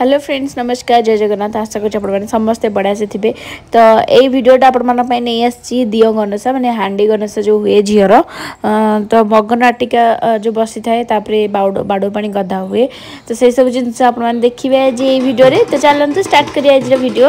Hello friends নমস্কার জয় জগন্নাথ আশা করছি আপনার সমস্তে বড়িয়াসে থাকবে তো এই ভিডিওটা আপনার নিয়ে আসছি দিও গণসা মানে হাঁডি গণসা যে হুয়ে ঝিওর তো মগন আটিকা যে বসি থাকে তাপরে বাড়ুয়া পাঁ গদা হুয়ে তো সেই সব জিনিস আপনার দেখবে যে এই ভিডিওরে তো চলতু স্টার্ট করি আজর ভিডিও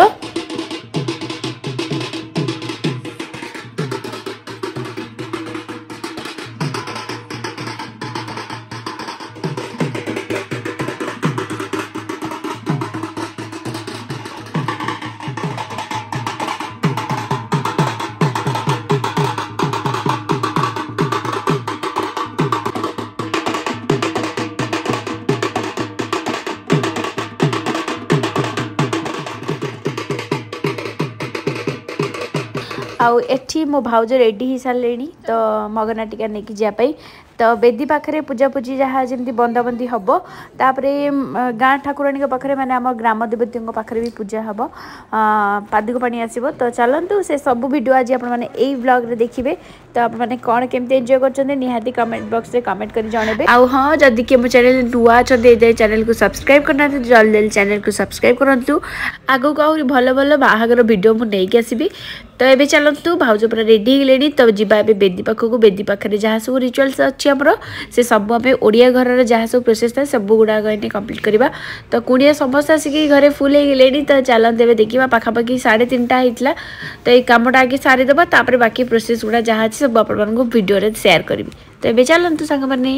ଆଉ ଏଠି ମୋ ଭାଉଜ ରେଡ଼ି ହେଇସାରିଲେଣି ତ ମଗନାଟିକା ନେଇକି ଯିବା ପାଇଁ ତ ବେଦୀ ପାଖରେ ପୂଜାପୂଜି ଯାହା ଯେମିତି ବନ୍ଦାବନ୍ଦୀ ହେବ ତାପରେ ଗାଁ ଠାକୁରାଣୀଙ୍କ ପାଖରେ ମାନେ ଆମ ଗ୍ରାମ ଦେବତୀଙ୍କ ପାଖରେ ବି ପୂଜା ହେବ ପାଦୁକ ପାଣି ଆସିବ ତ ଚାଲନ୍ତୁ ସେ ସବୁ ଭିଡ଼ିଓ ଆଜି ଆପଣମାନେ ଏଇ ବ୍ଲଗ୍ରେ ଦେଖିବେ ତ ଆପଣମାନେ କ'ଣ କେମିତି ଏନ୍ଜୟ କରୁଛନ୍ତି ନିହାତି କମେଣ୍ଟ ବକ୍ସରେ କମେଣ୍ଟ କରି ଜଣେଇବେ ଆଉ ହଁ ଯଦି କିଏ ମୋ ଚ୍ୟାନେଲ୍ ନୂଆ ଅଛନ୍ତି ଏଯାଏଁ ଚ୍ୟାନେଲ୍କୁ ସବସ୍କ୍ରାଇବ୍ କରିନାହାନ୍ତି ଜଲ୍ଦି ଜଲ୍ଦି ଚ୍ୟାନେଲ୍କୁ ସବସ୍କ୍ରାଇବ୍ କରନ୍ତୁ ଆଗକୁ ଆହୁରି ଭଲ ଭଲ ବାହାଘର ଭିଡ଼ିଓ ମୁଁ ନେଇକି ଆସିବି ତ ଏବେ ଚାଲନ୍ତୁ ଭାଉଜ ପୁରା ରେଡ଼ି ହେଇଗଲେଣି ତ ଯିବା ଏବେ ବେଦି ପାଖକୁ ବେଦି ପାଖରେ ଯାହା ସବୁ ରିଚୁଆଲ୍ସ ଅଛି ଆମର ସେ ସବୁ ଆମେ ଓଡ଼ିଆ ଘରର ଯାହା ସବୁ ପ୍ରୋସେସ୍ ଥାଏ ସବୁ ଗୁଡ଼ାକ ଏଠି କମ୍ପ୍ଲିଟ୍ କରିବା ତ କୁଣିଆ ସମସ୍ତେ ଆସିକି ଘରେ ଫୁଲ୍ ହେଇଗଲେଣି ତ ଚାଲନ୍ତୁ ଏବେ ଦେଖିବା ପାଖାପାଖି ସାଢ଼େ ତିନିଟା ହେଇଥିଲା ତ ଏଇ କାମଟା ଆଗେ ସାରିଦେବା ତାପରେ ବାକି ପ୍ରୋସେସ୍ ଗୁଡ଼ା ଯାହା ଅଛି ସବୁ ଆପଣମାନଙ୍କୁ ଭିଡ଼ିଓରେ ସେୟାର କରିବି ତ ଏବେ ଚାଲନ୍ତୁ ସାଙ୍ଗମାନେ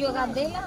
Yogadela.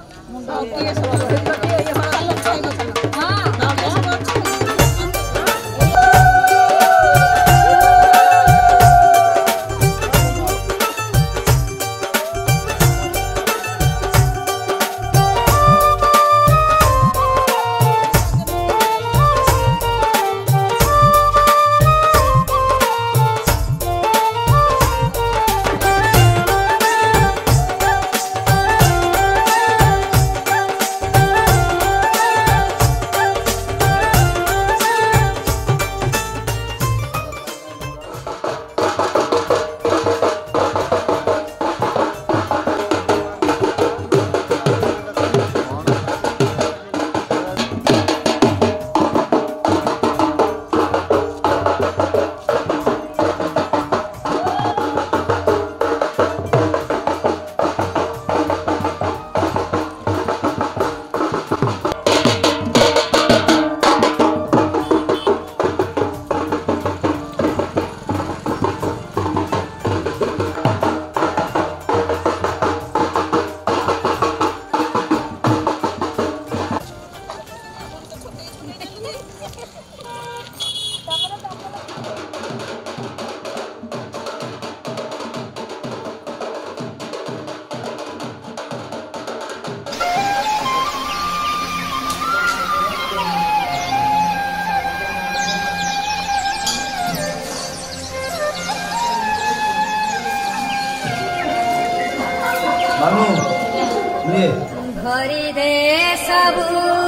आमीन घरी दे सबू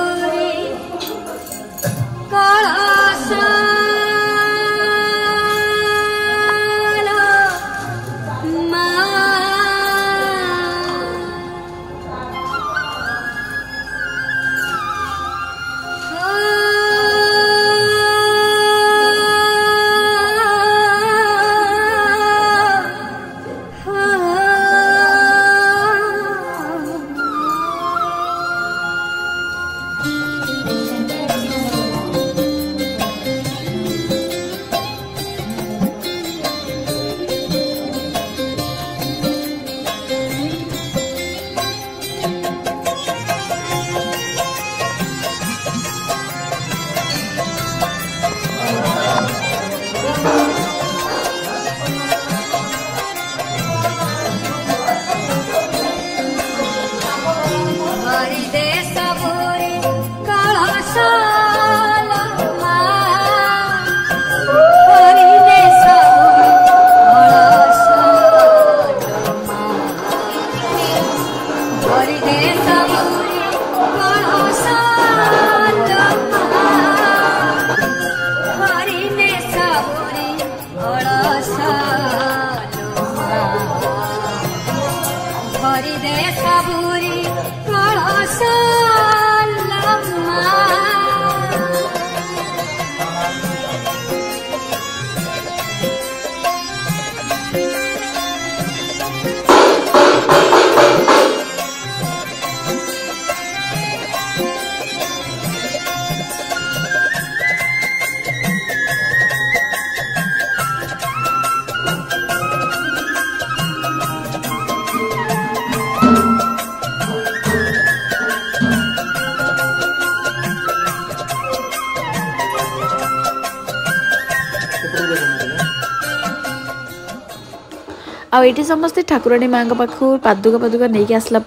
आउँछ समस्तै ठाकुराणी माको पाखु पादुका पादुका नै आसला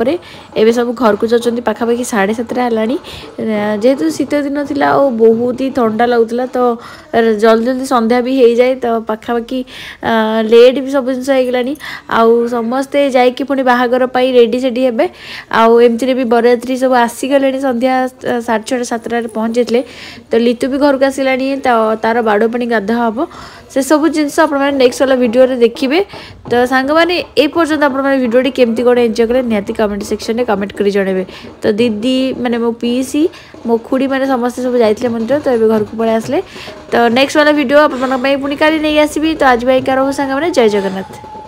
ए सबै घरको जाउँ पाखापाखि साढे सतटा होला ଯେହେତୁ ଶୀତ ଦିନ ଥିଲା ଆଉ ବହୁତ ହିଁ ଥଣ୍ଡା ଲାଗୁଥିଲା ତ ଜଲ୍ଦି ଜଲ୍ଦି ସନ୍ଧ୍ୟା ବି ହେଇଯାଏ ତ ପାଖାପାଖି ଲେଟ୍ ବି ସବୁ ଜିନିଷ ହେଇଗଲାଣି ଆଉ ସମସ୍ତେ ଯାଇକି ପୁଣି ବାହାଘର ପାଇଁ ରେଡ଼ି ସେଡ଼ି ହେବେ ଆଉ ଏମିତିରେ ବି ବରଯାତ୍ରୀ ସବୁ ଆସିଗଲେଣି ସନ୍ଧ୍ୟା ସାଢ଼େ ଛଅଟା ସାତଟାରେ ପହଞ୍ଚିଥିଲେ ତ ଲିତୁ ବି ଘରକୁ ଆସିଲାଣି ତ ତା'ର ବାଡ଼ ପାଣି ଗାଧୁଆ ହେବ ସେସବୁ ଜିନିଷ ଆପଣମାନେ ନେକ୍ସଟ ବାଲା ଭିଡ଼ିଓରେ ଦେଖିବେ ତ ସାଙ୍ଗମାନେ ଏଇ ପର୍ଯ୍ୟନ୍ତ ଆପଣମାନେ ଭିଡ଼ିଓଟି କେମିତି କ'ଣ ଏନ୍ଜୟ କଲେ ନିହାତି କମେଣ୍ଟ ସେକ୍ସନରେ କମେଣ୍ଟ କରି ଜଣେଇବେ ତ ଦିଦି ମାନେ ମୋ ପିଇସି ମୋ ଖୁଡ଼ିମାନେ ସମସ୍ତେ ସବୁ ଯାଇଥିଲେ ମନ୍ଦିର ତ ଏବେ ଘରକୁ ପଳାଇ ଆସିଲେ ତ ନେକ୍ସଟ ବାଲା ଭିଡ଼ିଓ ଆପଣମାନଙ୍କ ପାଇଁ ପୁଣି କାଲି ନେଇ ଆସିବି ତ ଆଜି ପାଇଁକା ରହୁ ସାଙ୍ଗମାନେ ଜୟ ଜଗନ୍ନାଥ